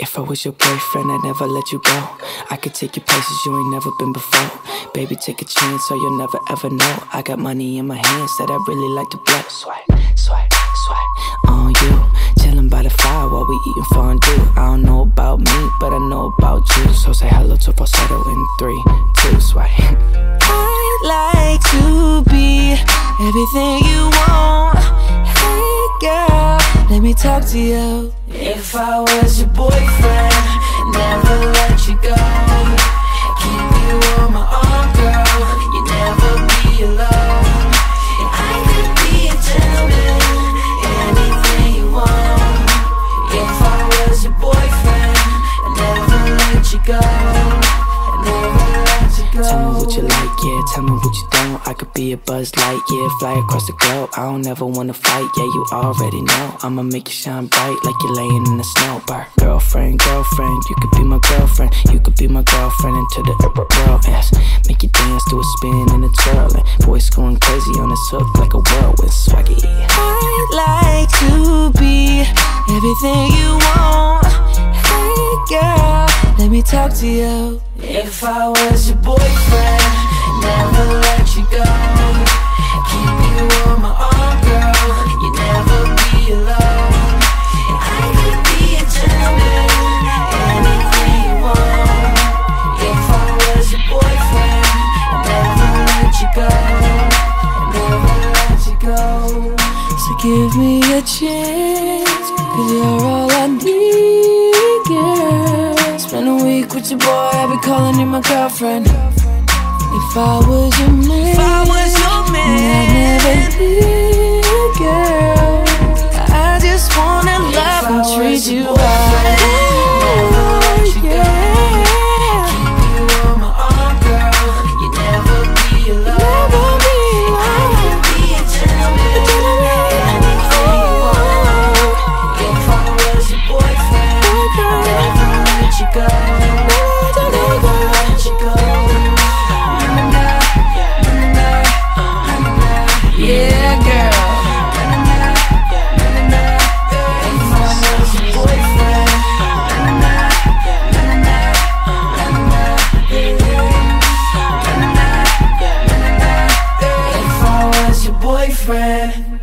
If I was your boyfriend, I'd never let you go. I could take you places you ain't never been before. Baby, take a chance, so you'll never ever know. I got money in my hands that I really like to blow. Swipe, swipe, swipe on you. Chilling by the fire while we eatin' fondue. I don't know about me, but I know about you. So say hello to falsetto in three, two, swipe. I'd like to be everything you me talk to you. If I was your boyfriend, never let you go. What you like, yeah. Tell me what you don't. I could be a buzz light, yeah. Fly across the globe. I don't ever wanna fight, yeah. You already know. I'ma make you shine bright like you're laying in the snow. Girlfriend, girlfriend, you could be my girlfriend. You could be my girlfriend into the world, yes. Make you dance to a spin and a twirl. And voice going crazy on this hook like a whirlwind swaggy. I'd like to be everything you want. Me talk to you. If I was your boyfriend, never let you go. Keep you on my arm, girl. You'd never be alone. I could be a gentleman, anything you want. If I was your boyfriend, never let you go. Never let you go. So give me a chance, cause you're a your boy, I'll be calling you my girlfriend. If I was your man, if I was your man, I'd never leave, boyfriend.